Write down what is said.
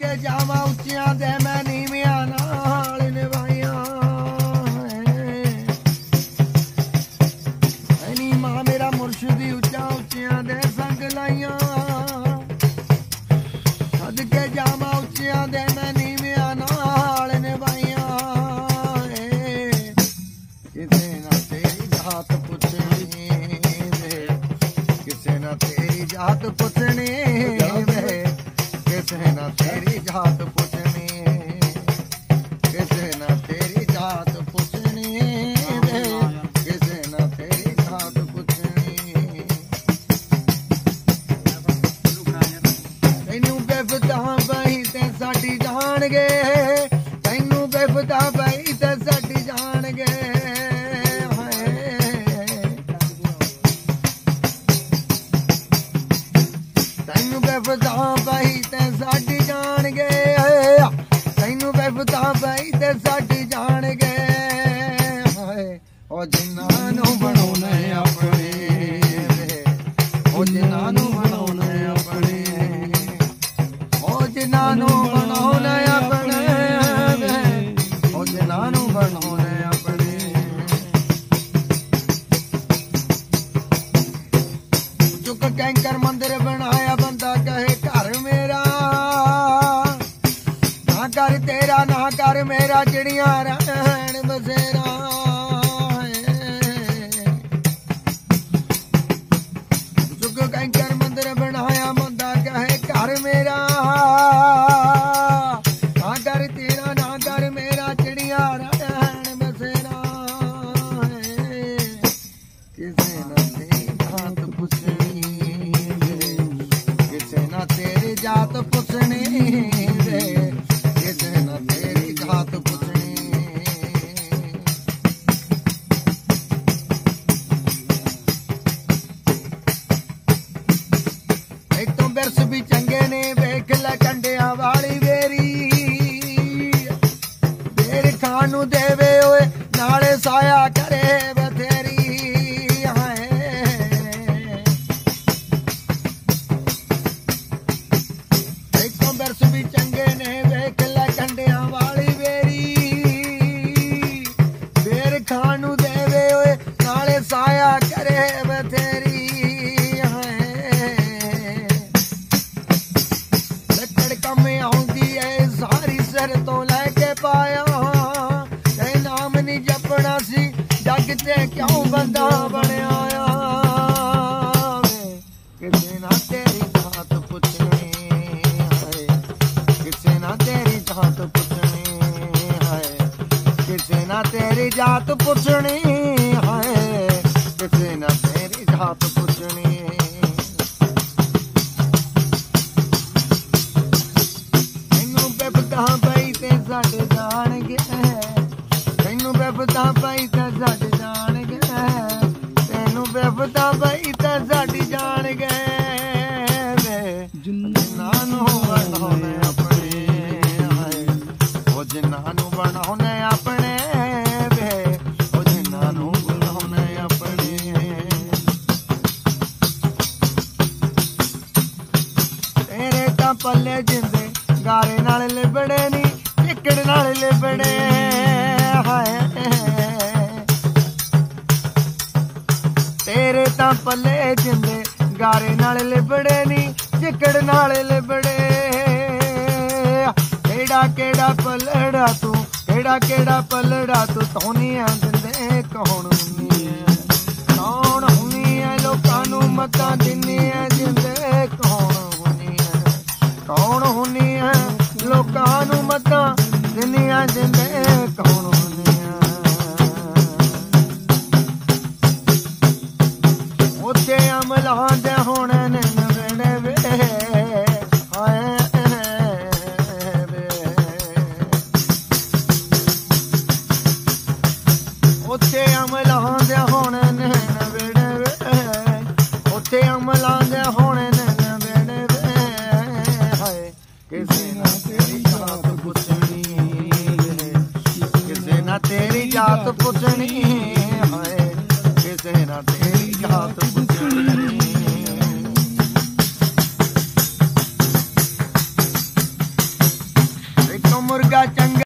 ਕੇ ਜਾਵਾਂ ਉੱਚੀਆਂ ਦੇ ਮੈਂ ਤੈਨੂੰ ਬੇਫਤਾ ਬਈ ਤੇ ਸਾਡੀ ਜਾਣਗੇ, ਹਾਏ। ਤੈਨੂੰ ਬੇਫਤਾ ਬਈ ਤੇ ਸਾਡੀ ਜਾਣਗੇ ਤੈਨੂੰ ਬੇਫਤਾ ਬਈ ਤੇ ਸਾਡੀ ਜਾਣਗੇ, ਹਾਏ। ਉਹ ਜਿਨ੍ਹਾਂ ਨੂੰ ਬਣਾਉਣੇ ਚੁੱਕ ਕੈਂਕਰ ਮੰਦਿਰ ਬਣਾਇਆ ਬੰਦਾ ਕਹੇ ਘਰ ਮੇਰਾ। ਨਾ ਕਰ ਤੇਰਾ, ਨਾ ਕਰ ਮੇਰਾ, ਚਿੜੀਆਂ ਰਹਿਣ ਜਾਤ ਪੁੱਛਣੀ। ਵੇ ਕਿਸੇ ਨਾ ਤੇਰੀ ਜਾਤ ਪੁੱਛਣੀ ਕਿਸੇ ਨਾ ਤੇਰੀ ਜਾਤ ਪੁੱਛਣੀ। ਇਤੋਂ ਬਿਰਸ ਵੀ ਚੰਗੇ ਨੇ ਕਿਤੇ ਕਿਉਂ ਬੰਦਾ ਬਣਿਆ ਆ? ਕਿਸੇ ਨਾ ਤੇਰੀ ਜਾਤ ਪੁੱਛਣੀ ਹਾਏ ਕਿਸੇ ਨਾ ਤੇਰੀ ਜਾਤ ਪੁੱਛਣੀ ਹਾਏ ਕਿਸੇ ਨਾ ਤੇਰੀ ਜਾਤ ਪੁੱਛਣੀ ਹਾਏ ਕਿਸੇ ਨਾ ਤੇਰੀ ਜਾਤ ਪੁੱਛਣੀ। ਤੈਨੂੰ ਬੇਪਤਾ ਪਈ ਤੇ ਸਾਡੇ ਜਾਣਗੇ। ਤੈਨੂੰ ਬੇਪਤਾ ਪਈ ਤੇ ਸਾਡੇ ਪੱਲੇ ਜਿੰਦੇ, ਗਾਰੇ ਨਾਲ ਲਿਬੜੇ ਨੀ, ਚਿੱਕੜ ਨਾਲ ਲਿਬੜੇ, ਹਾਏ। ਤੇਰੇ ਤਾਂ ਪੱਲੇ ਜਿੰਦੇ, ਗਾਰੇ ਨਾਲ ਲਿਬੜੇ ਨੀ ਚਿੱਕੜ ਨਾਲ ਲਿਬੜੇ। ਕਿਹੜਾ ਕਿਹੜਾ ਪਲੜਾ ਤੂੰ, ਕਿਹੜਾ ਕਿਹੜਾ ਪਲੜਾ ਤੂੰ, ਧੋਨੀਆਂ ਦਿੰਦੇ ਕੌਣ ਹੁੰਨੀ ਕੌਣ ਹੁੰਨੀ ਐ ਲੋਕਾਂ ਨੂੰ ਮਤਾਂ ਦਿੰਨੀ ਜਿੰਦੇ ਕੌਣ ਹੁੰਨੀ ਕੌਣ ਹੁੰਨੀ ਲੋਕਾਂ ਨੂੰ ਮਤਾਂ ਦਿੰਨੀਆਂ ਜਿੰਦੇ ਕੌਣ ਹੁੰਨੀ ਉੱਥੇ ਅਮਲ ਅਮਲਾਂ ਹੋਣੇ ਨੇ ਉੱਥੇ ਅਮਲਾਂ ਦੇ ਹੁਣ ਨੇ ਨਵੇੜੇ ਵੇ ਉੱਥੇ ਅਮਲਾਂ ਦੇ ਹੋਣੇ ਨੇ ਨਵੇੜੇ ਵੇ ਹਾਏ, ਕਿਸੇ ਨਾ ਤੇਰੀ ਜਾਤ ਪੁੱਛਣੀ ਕਿਸੇ ਨਾ ਤੇਰੀ ਜਾਤ ਪੁੱਛਣੀ